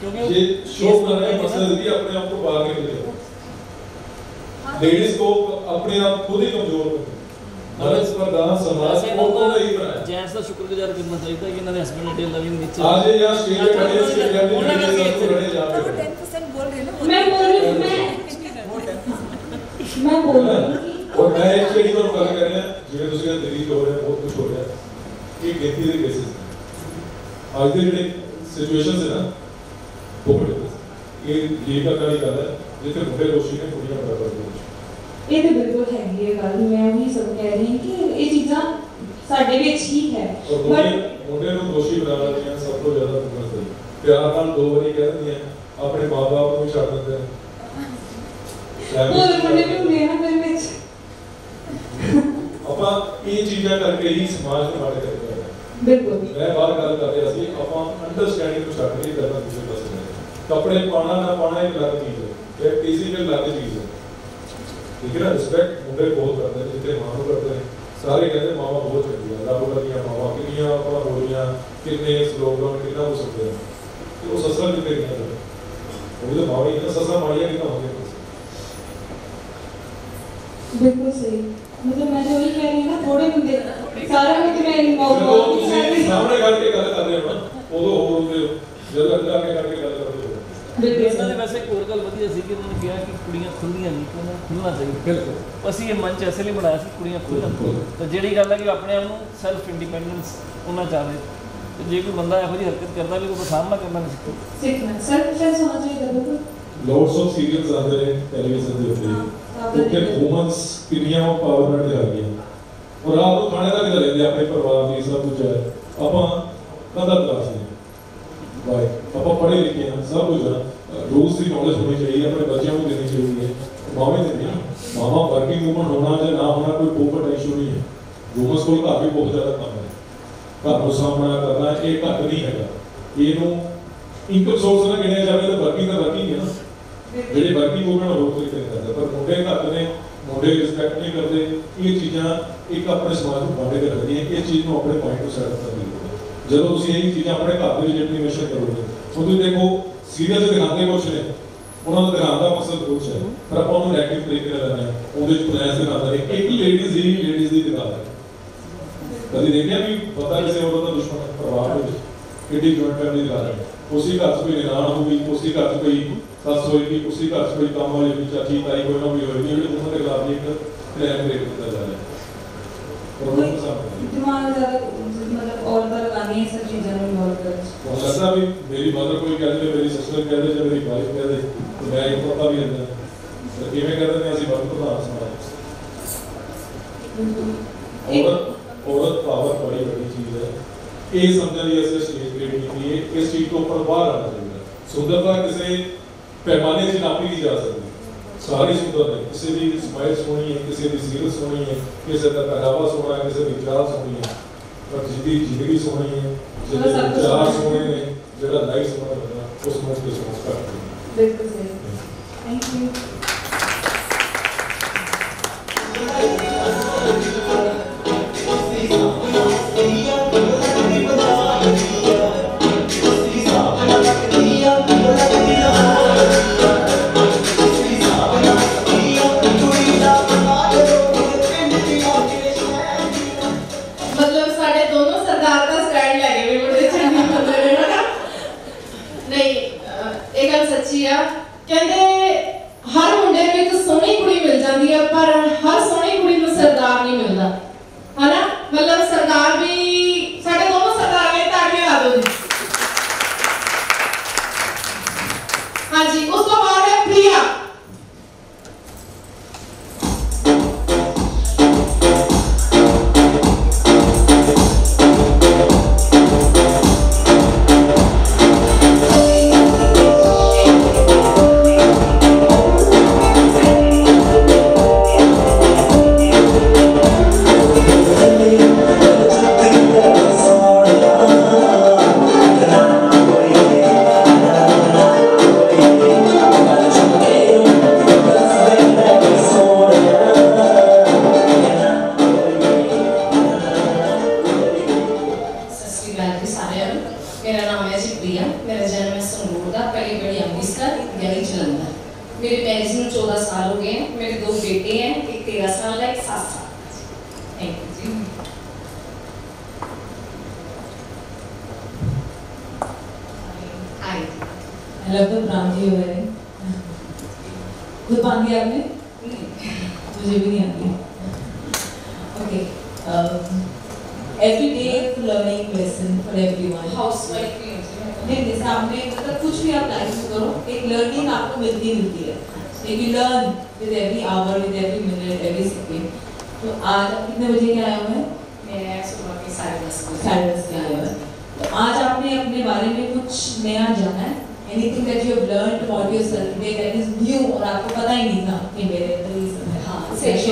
क्योंकि ये शो करने का मकसद भी अपने आप को बाहर निकले लेडीज को अपने आप खुद ही कमजोर करते मर्द स्पर्धा समाज को को नहीं बनाया ਜੈਂਟਸ ਦਾ ਸ਼ੁਕਰਗੁਜ਼ਾਰ ਕਰਨਾ ਚਾਹੀਦਾ ਕਿ ਇਹਨਾਂ ਦੇ ਹਸਬੰਡ ਨੇ ਲਵਿੰਗ ਨੇਚਰ आज ये यहाँ स्टेज पे खड़े हैं, स्टेज पे ਉਹਨਾਂ ਨਾਲ ਵੀ खड़े हैं, खड़े यहाँ तो वो पे 10% बोल रहे हैं ना मैं बोल रही हूँ मैं मैं बोल रही हूँ कि और मैं एक चीज पर ਗੱਲ ਕਰ ਰਿਹਾ ਜਿਵੇਂ ਤੁਸੀਂ ਕਹਿੰਦੇ ਦਿੱਲੀ 'ਚ ਹੋ ਰਿਹਾ ਬਹੁਤ ਕੁਝ ਹੋ ਰਿਹਾ ਇਹ ਗਿਣਤੀ ਦੇ ਕੇਸਿਸ ਨੇ ਅੱਜ ਦੇ ਜਿਹੜੇ ਸਿਚੁਏਸ਼ਨਸ ਹੈ ਬੜੇ ਇਹ ਇਹ ਕਰਨਾ ਨਹੀਂ ਕਰਦਾ ਜਿੱਥੇ ਮੁੰਡੇ ਦੋਸ਼ੀ ਨੇ ਕੁੜੀਆਂ ਬਰਾਬਰ ਦੇ ਵਿੱਚ ਇਹ ਤਾਂ ਬਿਲਕੁਲ ਹੈਗੀ ਹੈ ਗੱਲ ਮੈਂ ਉਹੀ ਸਭ ਕਹਿ ਰਹੀ ਹਾਂ ਕਿ ਇਹ ਚੀਜ਼ਾਂ ਸਾਡੇ ਵਿੱਚ ਹੀ ਹੈ। ਪਰ ਮੁੰਡੇ ਨੂੰ ਦੋਸ਼ੀ ਬਣਾਉਣਾ ਦੀਆਂ ਸਭ ਤੋਂ ਜ਼ਿਆਦਾ ਤੁਮਰ ਸਹੀ ਪਿਆਰ ਨਾਲ ਦੋ ਵਾਰੀ ਕਹਿ ਦਿੰਦੀਆਂ ਆਪਣੇ ਮਾਪੇ ਨੂੰ ਵੀ ਛੱਡ ਦਿੰਦੇ ਨੇ ਮੁੰਡੇ ਵੀ ਨਾ ਫਿਰ ਵਿੱਚ। ਆਪਾਂ ਇਹ ਚੀਜ਼ਾਂ ਕਰਕੇ ਹੀ ਸਮਾਜ ਨੂੰ ਮਾੜੇ ਕਰਦੇ ਹਾਂ। ਬਿਲਕੁਲ। ਮੈਂ ਬਾਹਰ ਗੱਲ ਕਰ ਰਿਹਾ ਸੀ ਆਪਾਂ ਅੰਡਰਸਟੈਂਡਿੰਗ ਨੂੰ ਛੱਡ ਕੇ ਕਰਨਾ ਕਿਸੇ ਪਾਸੇ कपड़े पाना ना पाना एक अलग चीज है एक टीसी एक अलग चीज है ठीक है ना रिस्पेक्ट मुंडे बहुत करते हैं जितने मां करते हैं ਸਾਰੇ ਕਹਿੰਦੇ ਮਾਵਾ ਬਹੁਤ ਚੰਗੀ ਆ ਰੱਬ ਦੀਆਂ ਮਾਵਾ ਕਿੰਨੀਆਂ ਆਪਾਂ ਹੋਈਆਂ ਕਿੰਨੇ ਇਸ ਲੋਕਡਾਊਨ ਕਿੰਨਾ ਹੋ ਸਕਦੇ ਆ ਤੇ ਉਹ ਸਸਰਾ ਕਿਤੇ ਗਿਆ ਉਹ ਤਾਂ ਮਾਵਾ ਹੀ ਤਾਂ ਸਸਰਾ ਮਾਰੀਆਂ ਕਿੰਨਾ ਹੋ ਗਿਆ ਬਿਲਕੁਲ ਸਹੀ। ਮਤਲਬ ਮੈਂ ਜੋ ਇਹ ਕਹਿ ਰਹੀ ਹਾਂ ਥੋੜੇ ਹੁੰਦੇ ਸਾਰਾ ਮੈਂ ਤੇ ਮੈਂ ਇਨਵੋਲਵ ਹੋ ਤੁਸੀਂ ਸਾਹਮਣੇ ਕਰਕੇ ਗੱਲ ਕਰਦੇ ਹੋ ਨਾ ਉਦੋਂ ਹੋਰ ਹੁੰਦੇ ਹੋ। ਜਦੋਂ ਅੱਗੇ ਕਰਕੇ ਗੱਲ ਕਰਦੇ ਹੋ। ਇਹਨਾਂ ਨੇ ਵੈਸੇ ਇੱਕ ਹੋਰ ਗੱਲ ਵਧੀਆ ਸੀ ਕਿ ਉਹਨਾਂ ਨੇ ਕਿਹਾ ਕਿ ਕੁੜੀਆਂ ਖੁੱਲੀਆਂ ਨਹੀਂ ਉਹਨਾਂ ਨੂੰ ਖੁੱਲਣਾ ਚਾਹੀਦਾ। ਬਿਲਕੁਲ। ਅਸੀਂ ਇਹ ਮੰਚ ਐਸੇ ਲਈ ਬਣਾਇਆ ਸੀ ਕੁੜੀਆਂ ਖੁੱਲਣ ਤਾਂ। ਜਿਹੜੀ ਗੱਲ ਹੈ ਕਿ ਆਪਣੇ ਆਪ ਨੂੰ ਸੈਲਫ ਇੰਡੀਪੈਂਡੈਂਸ ਉਹਨਾਂ ਚਾਹਵੇ ਤੇ ਜੇ ਕੋਈ ਬੰਦਾ ਇਹੋ ਜਿਹੀ ਹਰਕਤ ਕਰਦਾ ਵੀ ਉਹਦਾ ਸਾਹਮਣਾ ਕਰਨਾ ਨਹੀਂ ਸਿੱਖੋ। ਸਿੱਖਣਾ ਸੈਲਫ ਡਿਫੈਂਸ ਹੋਣਾ ਚਾਹੀਦਾ ਬਿਲਕੁਲ ਲੋਟਸ ਆਫ ਸੀਰੀਅਲਸ ਆਉਂਦੇ ਨੇ ਟੈਲੀਵਿਜ਼ਨ ਦੇ ਉੱਤੇ। ਉੱਥੇ ਵੂਮਨਸ ਕਿੰਨੀਆਂ ਪਾਵਰ ਨਾਲ ਆ ਗਈਆਂ ਔਰ ਆਪ ਨੂੰ ਖਾਣੇ ਤੱਕ ਲੈਂਦੇ ਆਪਣੇ ਪਰਿਵਾਰ ਦੀ ਸਭ ਕੁਝ ਹੈ। ਆਪਾਂ ਕਦਰ ਕਲਾਸ ਨੇ ਆਪਾਂ ਪੜ੍ਹੇ ਲਿਖੇ ਹਾਂ ਸਭ ਕੁਝ ਰੂਲਸ ਦੀ ਨੌਲੇਜ ਹੋਣੀ ਚਾਹੀਦੀ ਹੈ ਆਪਣੇ ਬੱਚਿਆਂ ਨੂੰ ਦੇਣੀ ਚਾਹੀਦੀ ਹੈ ਮਾਵੇਂ ਦੇ ਨਹੀਂ ਮਾਵਾ ਵਰਕਿੰਗ ਵੂਮਨ ਹੋਣਾ ਜਾਂ ਨਾ ਹੋਣਾ ਕੋਈ ਬਹੁਤ ਇਸ਼ੂ ਨਹੀਂ ਹੈ ਵੂਮਨਸ ਕੋਲ ਘਰ ਵੀ ਬਹੁਤ ਜ਼ਿਆਦਾ ਕੰਮ ਹੈ ਘਰ ਨੂੰ ਸਾਹਮਣਾ ਕਰਨਾ ਇਹ ਘੱਟ ਨਹੀਂ ਹੈਗਾ ਇਹਨੂੰ ਇਨਕਮ ਸੋਰਸ ਨਾਲ ਗਿਣਿਆ ਜਾਵੇ ਤਾਂ ਵਰਕਿੰਗ ਦਾ ਵਰਕਿੰਗ ਹੈ ਨਾ ਜਿਹੜੇ ਵਰਕਿੰਗ ਵੂਮਨ ਹੋਰ ਤਰੀਕੇ ਕਰਦੇ ਪਰ ਮੁੰਡੇ ਘੱਟ ਨੇ ਮੁੰਡੇ ਰਿਸਪੈਕਟ ਨਹੀਂ ਕਰਦੇ ਇਹ ਚੀਜ਼ਾਂ ਇੱਕ ਆਪਣੇ ਸਮਾਜ ਨੂੰ ਬਾਂਡੇ ਕੇ ਰੱਖਦੀਆਂ ਇਹ ਚੀਜ਼ ਨੂੰ ਆਪਣੇ ਪੁਆਇੰਟ ਤੋਂ ਸੈੱਟ ਕਰਨੀ ਹੈ ਜਦੋਂ ਤੁਸੀਂ ਇਹ ਚੀਜ਼ਾਂ ਆਪਣੇ ਘਰ ਦੇ ਵਿੱਚ ਇੰਪਲੀਮੇਸ਼ਨ ਕਰੋਗੇ ਉਹ ਤੁਸੀਂ ਦੇਖੋ ਸੀਰੀਅਸ ਦਿਖਾਉਂਦੇ ਕੁਛ ਨੇ, ਉਹਨਾਂ ਦਾ ਦਿਖਾਉਣ ਦਾ ਮਕਸਦ ਕੁਛ ਹੈ, ਪਰ ਆਪਾਂ ਉਹਨੂੰ ਨੈਗੇਟਿਵ ਤਰੀਕੇ ਨਾਲ ਲੈਣਾ ਹੈ, ਉਹਦੇ ਵਿੱਚ ਪਲਾਸ ਦਿਖਾਉਂਦਾ ਹੈ, ਇੱਕ ਲੇਡੀਜ਼ ਹੀ ਲੇਡੀਜ਼ ਦੀ ਦਿਖਾਉਂਦਾ ਹੈ। ਕਦੀ ਦੇਖਿਆ ਵੀ ਪਤਾ ਕਿਸੇ ਹੋਰ ਦਾ ਦੁਸ਼ਮਣ ਹੈ, ਪਰਿਵਾਰ ਦੇ ਵਿੱਚ? ਕਿੱਡੀ ਜੁਆਇੰਟ ਫੈਮਿਲੀ ਦਾ ਹੈ। ਉਸੇ ਘਰ 'ਚ ਕੋਈ ਨਿਨਾਣ ਹੋਊਗੀ, ਉਸੇ ਘਰ 'ਚ ਕੋਈ ਸੱਸ ਹੋਏਗੀ, ਉਸੇ ਘਰ 'ਚ ਕੋਈ ਕੰਮ ਵਾਲੀ ਵੀ ਚਾਚੀ ਤਾਈ ਕੋਈ ਨਾ ਕੋਈ ਹੋਏਗੀ, ਜਿਹੜੀ ਉਹਨਾਂ ਦੇ ਖਿਲਾਫ ਵੀ ਇੱਕ ਪਲਾਨ ਬ੍ਰੇਕ ਕੀਤਾ अच्छा इतना ज़्यादा मतलब और बार आनी है सब चीज़ें में बहुत अच्छा ऐसा भी मेरी मदर कोई कहते मेरी सिस्टर कहते या मेरी वाइफ कहते तो मैं एक पता भी अंदर तो किवें कहते ने असि बहुत पता समझ औरत औरत पावर बड़ी बड़ी चीज़ है। ये समझ लिया इसने स्टेज क्रिएट की है इस सुंदरता किसी पैमाने से नापी नहीं जा सकती ਸਾਰੀ ਸੁੰਦਰ ਹੈ। ਕਿਸੇ ਦੀ ਸਮਾਈਲ ਸੋਹਣੀ ਹੈ ਕਿਸੇ ਦੀ ਸੀਰਤ ਸੋਹਣੀ ਹੈ ਕਿਸੇ ਦਾ ਪਹਿਰਾਵਾ ਸੋਹਣਾ ਹੈ ਕਿਸੇ ਦੀ ਚਾਲ ਸੋਹਣੀ ਹੈ। ਪਰ ਜਿਹਦੀ ਜ਼ਿੰਦਗੀ ਸੋਹਣੀ ਹੈ ਜਿਹਦੇ ਵਿਚਾਰ ਸੋਹਣਾ ਨੇ ਜਿਹੜਾ ਲਾਈਫ ਸੋਹਣਾ ਲੱਗਦਾ ਉਸ ਨੂੰ ਤੇ ਸੋਹਣਾ ਕਰਦਾ ਬਿਲਕੁਲ ਸਹੀ। ਥੈਂਕ ਯੂ ਇਹ ਆ। ਕਹਿੰਦੇ ਹਰ ਮੁੰਡੇ ਨੂੰ ਇੱਕ ਸੋਹਣੀ ਕੁੜੀ ਮਿਲ ਜਾਂਦੀ ਆ ਪਰ ਹਰ मेरा नाम है जी प्रिया मेरा जन्म है संगरूर का पहली बड़ी अमृतसर यानी जलंधर। मेरे मैरिज में चौदह साल हो गए हैं। मेरे दो बेटे हैं, एक तेरह साल है, एक सात साल। हेलो तो प्रांति हो रहे खुद बांधी आपने? मुझे भी नहीं आती। Okay every day learning lesson everyone housewife तो। नहीं आपने मतलब कुछ भी आप लाइफ में करो एक लर्निंग आपको मिलती मिलती है। If you learn with every hour with every minute every second. तो आज आप कितने बजे के आए हुए मैं सुबह के साढ़े दस साढ़े दस के आए हुए तो आज आपने अपने बारे में कुछ नया जाना है? Anything that you have learned about yourself today that is new और आपको पता ही नहीं था कि मेरे अंदर ये सब है। हाँ, शेयर।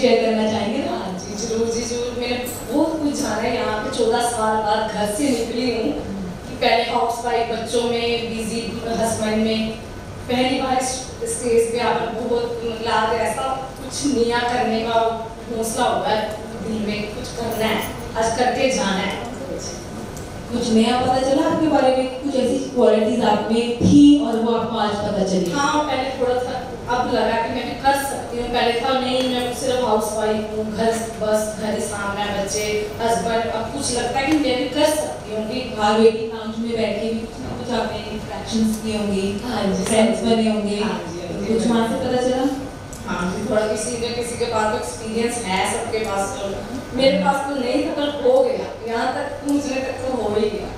शेयर करना चाहेंगे ना? हाँ जी ज़रूर जी ज़रूर। कुछ जाना है, यहाँ पे चौदह साल बाद घर से निकली हूँ कि पहले हाउस वाइफ बच्चों में बिज़ी हस्बैंड में। पहली बार स्टेज पे आकर बहुत मतलब ऐसा कुछ नया करने का हौसला हुआ है दिल में, कुछ करना है, आज करके जाना है। कुछ नया पता चला आपके बारे में? कुछ ऐसी क्वालिटीज आप में थी और वो आपको आज पता चली? हाँ पहले थोड़ा सा अब लगा कि मैं भी कर सकती हूँ। पहले था नहीं मैं सिर्फ़ हाउस वाइफ हूँ। घर बस घर ही सामने बच्चे हस्बैंड अब कुछ लगता है कि मैं भी कर सकती हूँ। कि बाहर वेटिंग लाउंज में बैठे भी कुछ ना कुछ आपने इंटरेक्शंस की होंगी हाँ जी, फ्रेंड्स बने होंगे। हाँ हाँ कुछ वहाँ से पता चला? हाँ जी थोड़ा किसी के किसी के पास तो एक्सपीरियंस है सबके पास तो। मेरे पास तो नहीं था पर हो गया। यहाँ तक पहुँचने तक तो हो ही गया.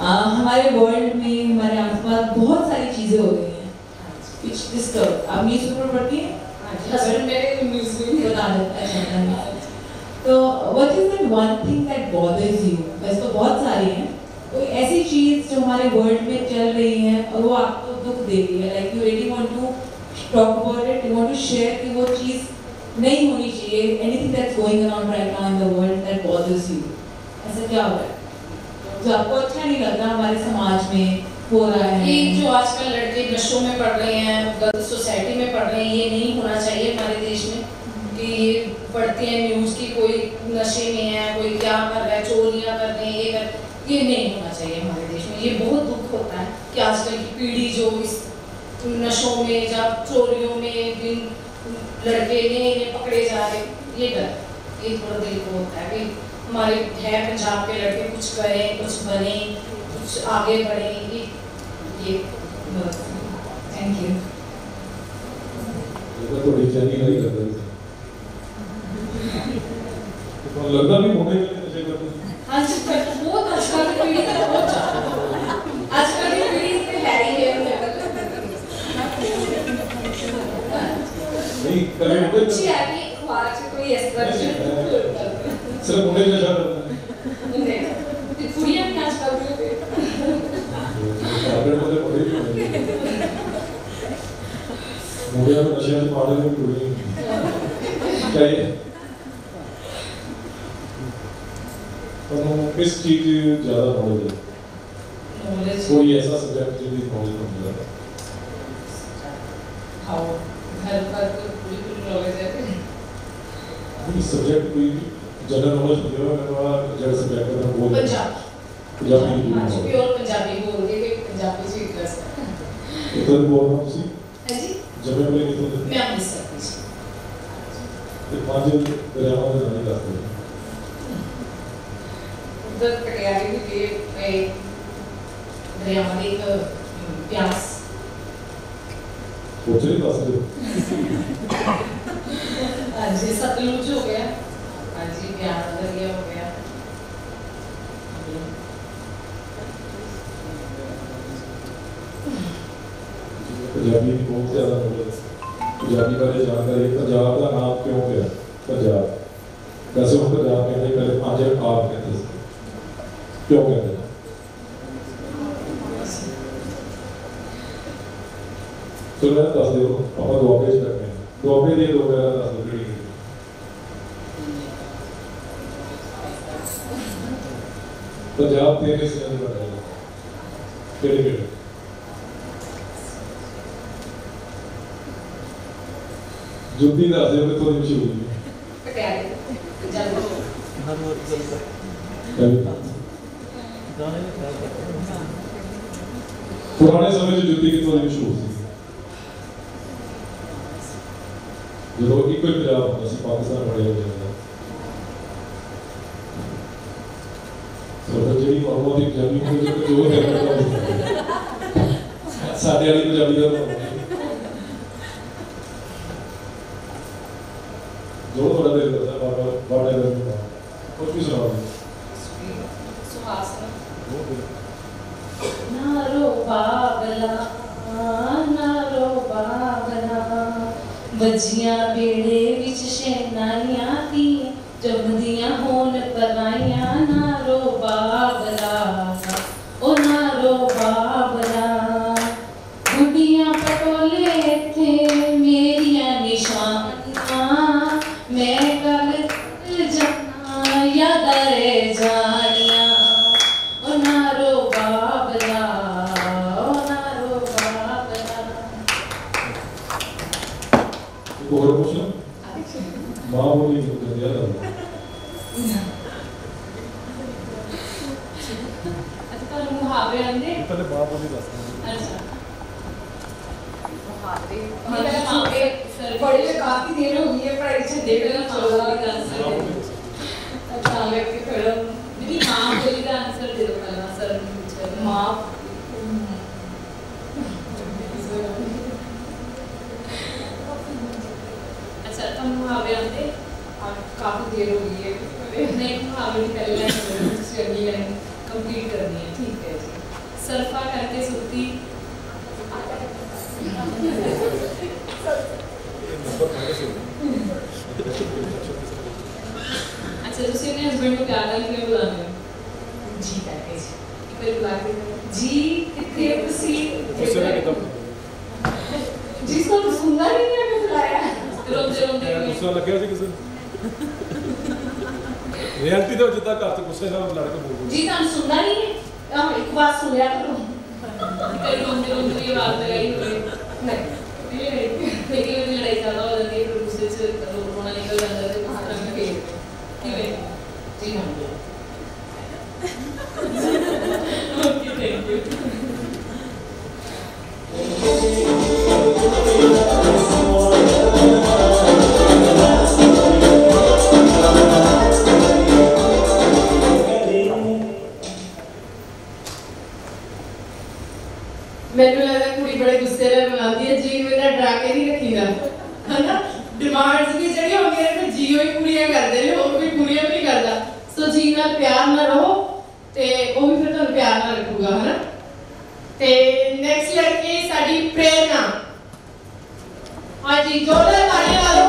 आ, हमारे वर्ल्ड में हमारे आसपास बहुत सारी चीज़ें हो रही हैं। Which disturb. आप न्यूज़ पेपर पढ़ती हैं? देते हैं अच्छा, तो what is that one thing that bothers you? वैसे तो बहुत सारी हैं। कोई ऐसी चीज़ जो हमारे वर्ल्ड में चल रही है और वो आपको दुख दे रही है? Like you really want to talk about it you want to share कि वो चीज़ नहीं होनी चाहिए? Anything that's going around right now in the world that bothers you ऐसा क्या हो रहा है? जो आपको अच्छा नहीं लग रहा हमारे समाज में हो रहा है? ये जो आजकल लड़के नशों में पड़ रहे हैं गलत सोसाइटी में पड़ रहे हैं, ये नहीं होना चाहिए हमारे देश में कि ये पढ़ते हैं न्यूज़ की कोई नशे में है, कोई क्या कर रहा है, चोरियाँ कर रहे हैं, ये कर ये नहीं होना चाहिए हमारे देश में। ये बहुत दुख होता है कि आजकल की पीढ़ी जो इस नशों में या चोरियों में दिन लड़के नए पकड़े जा रहे ये गलत ये थोड़ा दिल को होता है कि हमारे हैं पंजाब के लड़के कुछ करें कुछ बने कुछ आगे बढ़े ये ये थैंक यू लगता भी होने हाँ जी बहुत आजकल की पीढ़ी तो बहुत आजकल की पीढ़ी पे है ही है। नहीं कभी होगा अच्छी है कि खुआ कोई ऐसा सिर्फ़ उन्हें का शॉट होता है। कुड़ियाँ कोई तो में नशे में पाले में कुड़ियाँ क्या है पर हम किस चीज़ ज़्यादा नॉलेज है? कोई ऐसा सब्जेक्ट जिसकी नॉलेज हो जाता हाउ हर बात को पूरी पूरी नॉलेज है। कोई सब्जेक्ट कोई भी जनरल नॉलेज भी है मेरे पास जड़ से बैकग्राउंड बोल पंजाबी। पंजाबी हाँ। जी प्योर पंजाबी बोलते हैं पंजाबी जी क्लास इधर बोल रहा हूँ सी हाँ जी। जब मैं बोले तो मैं अपनी सर की तो पाँच दिन दरियावा में जाने का उधर पटियाले भी गए मैं दरियावा में एक प्यास। पोचरी ਵੈਸੇ ਹੁਣ ਪੰਜਾਬ ਕਹਿੰਦੇ ਪਹਿਲੇ ਪੰਜ ਆਪ ਕਹਿੰਦੇ ਸੀ ਕਿਉਂ ਕਹਿੰਦੇ ਨੇ? ਚਲੋ ਇਹ ਦੱਸ ਦਿਓ ਆਪਾਂ ਦੁਆਬੇ ਚ ਕਰਦੇ ਹਾਂ ਦੁਆਬੇ ਦੀ ਦੋ ਗੱਲਾਂ ਦੱਸ ਦਿਓ ਕਿਹੜੀ ਕਿਹੜੀ? ਪੰਜਾਬ ਤੇ ਹਿੱਸਿਆਂ ਦੇ ਬਾਰੇ ਕਿਹੜੇ ਕਿਹੜੇ ਜੁੱਤੀ ਦੱਸ ਦਿਓ ਕਿੱਥੋਂ ਦੀ ਮਸ਼ਹੂਰ ਹੈ कटियारी पंजाबी ਹਰ ਵਾਰ ਗੱਲ ਕਰ ਕਵੀ ਗਾਣੇ ਨੂੰ ਖਰਾਬ ਕਰ ਪੁਰਾਣੇ ਸਮੇਂ 'ਚ ਜੁੱਤੀ ਕਿੱਥੋਂ ਦੀ ਮਸ਼ਹੂਰ ਸੀ ਜਦੋਂ ਇੱਕੋ ਹੀ ਪੰਜਾਬ ਹੁੰਦਾ ਸੀ ਪਾਕਿਸਤਾਨ ਬੜੇ ਹੋ ਜਾਂਦਾ ਸੋ ਜਿਹੜੀ ਮਾਮਾ ਦੀ ਪੰਜਾਬੀ ਹੋਈ ਜੋ ਜੋ ਹੈ ਸਾਡੇ ਵਾਲੀ ਪੰਜਾਬੀ ਦਾ ਤਾਂ ਜੋ ਥੋੜਾ ਦੇਰ नारो बजिया हाँ बेड़े बिच शेर ਅੱਛਾ ਤੁਸੀਂ ਆਪਣੇ ਹਸਬੰਡ ਨੂੰ ਪਿਆਰ ਨਾਲ ਕਿਵੇਂ ਬੁਲਾਉਂਦੇ ਹੋ? ਜੀ ਕਰਕੇ ਜੀ। ਇੱਕ ਵਾਰ ਬੁਲਾ ਕੇ ਜੀ ਕਿੱਥੇ ਹੋ ਤੁਸੀਂ? ਕਿਸੇ ਨੇ ਕਿਤੋਂ ਜਿਸ ਨੂੰ ਸੁਣਦਾ ਨਹੀਂ ਹੈ ਮੈਂ ਬੁਲਾਇਆ। ਰੋਂਦੇ ਰੋਂਦੇ ਗੁੱਸਾ ਲੱਗਿਆ ਸੀ ਕਿਸੇ ਰਿਐਲਿਟੀ ਦੇ ਜਿੱਦਾਂ ਘਰ ਤੋਂ ਗੁੱਸੇ ਨਾਲ ਲੜ ਕੇ ਬੋਲੋ ਜੀ ਤੁਹਾਨੂੰ ਸੁਣਦਾ ਨਹੀਂ ਹੈ? ਆਹ ਇੱਕ ਵਾਰ ਸੁਣ ਲਿਆ ਕਰੋ। ਕਈ ਰੋਂਦੇ ਰੋਂਦੇ ਦੀ ਆਵਾਜ਼ ਲਗਾਈ ਹੋਵੇ ਨਹੀਂ। ਇਹ ਨਹੀਂ ਕਿ ਲੜਾਈ ਜ਼ਿਆਦਾ ਹੋ ਜਾਂਦੀ ਹੈ ਫਿਰ ਗੁੱਸੇ 'ਚ ਰੋਣਾ ਨਿਕਲ ਜਾਂਦਾ ਹੈ। ਜੀ ਹਾਂ ਓਕੇ ਥੈਂਕ ਯੂ ਮੈਨੂੰ ਲੱਗਦਾ ਕੁੜੀ ਬੜੇ ਗੁੱਸੇ ਨਾਲ ਬੁਲਾਉਂਦੀ ਹੈ ਜੀ ਮੇਰਾ ਡਰਾ ਕੇ ਨਹੀਂ ਰੱਖੀਦਾ ਹਨਾ ਡਿਮਾਂਡਸ ਵੀ ਜਿਹੜੀਆਂ ਹੁੰਦੀਆਂ ਨੇ ਜੀਓ ਹੀ ਪੂਰੀਆਂ ਕਰਦੇ ਨੇ ਸੋ ਨਾਲ ਪਿਆਰ ਨਾਲ ਰਹੋ ਤੇ ਉਹ ਵੀ ਫਿਰ ਤੁਹਾਨੂੰ ਪਿਆਰ ਨਾਲ ਰੱਖੂਗਾ, ਹਨਾ? ਤੇ ਨੈਕਸਟ ਲੜਕੀ ਸਾਡੀ ਪ੍ਰੇਰਨਾ ਹਾਂਜੀ ਜੋਰਦਾਰ ਤਾੜੀਆਂ ਲਾ ਲਓ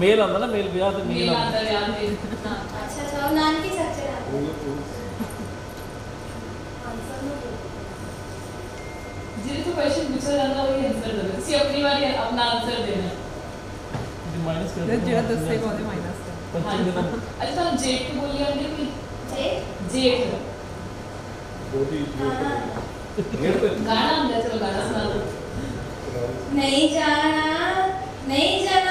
मेल आंदा ना मेल ब्याह ते मेल आंदा ब्याह मेल। अच्छा अच्छा नान की? सच्चे जिरे तो क्वेश्चन पूछा जाना वही आंसर देना सी अपनी वाली अपना आंसर देना ये माइनस कर दे जिरा 10 से कौन है माइनस कर अच्छा हाँ। अच्छा तो जेट बोल बोलिए हमने कोई? जेट जेट बोली जेट गाना। हम जैसे गाना सुना नहीं जाना नहीं जाना।